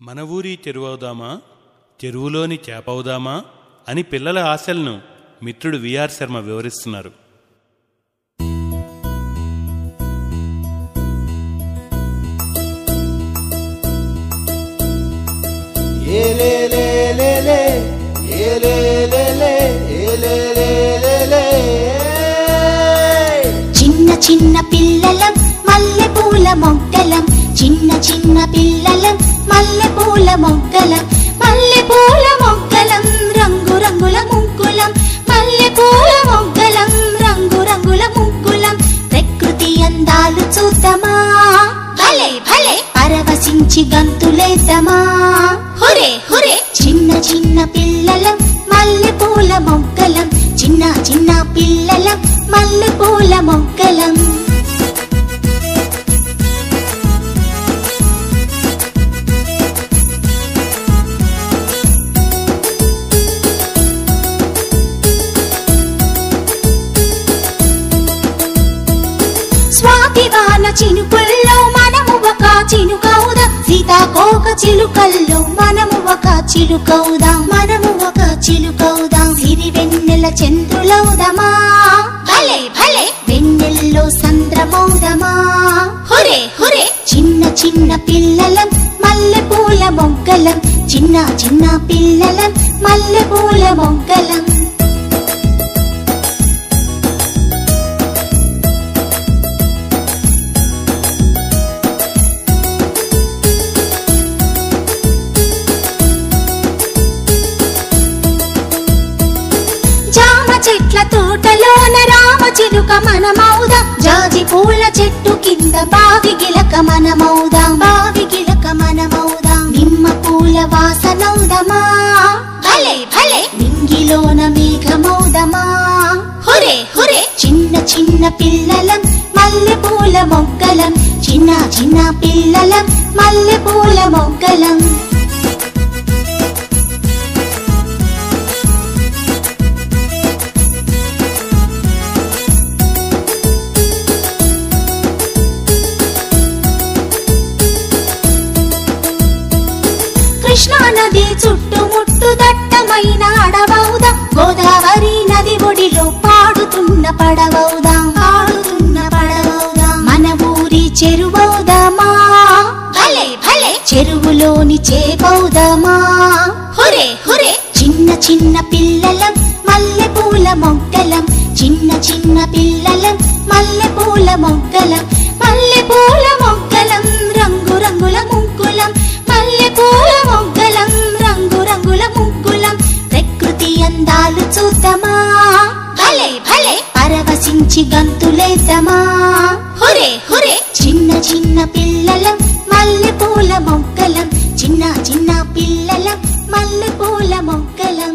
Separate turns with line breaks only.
మన ఊరి చెరువవుదామా? చెరువులోని చేపవుదామా? అని పిల్లల ఆశలను మిత్రుడు విఆర్ శర్మ వివరిస్తున్నారు.
ఏలేలేలేలే, ఏలేలేలే, ఏలేలేలేలే.
చిన్న చిన్న పిల్లలం మల్లె పూల మొగ్గలం చిన్న చిన్న పిల్లలం మల్లె పూల మొగ్గలం మల్లె పూల మొగ్గలం రంగు రంగుల ముగ్గులం. మల్లె పూల మొగ్గలం రంగు రంగుల ముగ్గులం. ప్రకృతి అందాలు చూద్దామా? భలే భలే. పరవశించి గంతులేద్దామా హురే హురే. చిన్న చిన్న పిల్లలం మల్లె పూల మొగ్గలం. చిన్న చిన్న పిల్లలం మల్లె పూల మొగ్గలం. స్వాతి వాన చినుకుల్లో మనము ఒక చినుకౌదాం. సీతాకోక చిలుకల్లో మనము ఒక చిలుకౌదాం. మనము ఒక చిలుకౌదాం. సిరి వెన్నెల చంద్రులౌదమా? భలే భలే. వెన్నెల్లో సంద్రమౌదమా? హురే హురే. చిన్న చిన్న పిల్లలం మల్లె పూల మొగ్గలం. చిన్న చిన్న పిల్లలం మల్లె పూల మొగ్గలం. చెట్ల తోటలోన రామ చిలుక మనమౌదాం జాజి పూల చెట్టు కింద బావి గిలక మనమౌదాం బావి గిలక మనమౌదాం నిమ్మ పూల వాసనౌదమా భలే భలే. నింగిలోన మేఘమౌదమా హురే హురే. చిన్న చిన్న పిల్లలం మల్లె పూల మొగ్గలం. చిన్న చిన్న పిల్లలం మల్లె పూల మొగ్గలం. కృష్ణా నది చుట్టుముట్టు దట్టమైన అడవౌదా. గోదావరి నది ఒడిలో పాడుతున్న పడవౌదా. పాడుతున్న పడవౌదా. మన ఊరి చెరువౌదామా? భలే భలే. చెరువులోని చేపౌదామా? హురే హురే. చిన్న చిన్న పిల్లలం మల్లె పూల మొగ్గలం. చిన్న చిన్న పిల్లలం మల్లె పూల మొగ్గలం మల్లె పూల నుంచి గంతులేసమా హురే హురే. చిన్న చిన్న పిల్లల మల్లె పూల మొక్కలం. చిన్న చిన్న పిల్లల మల్లె పూల మొక్కలం.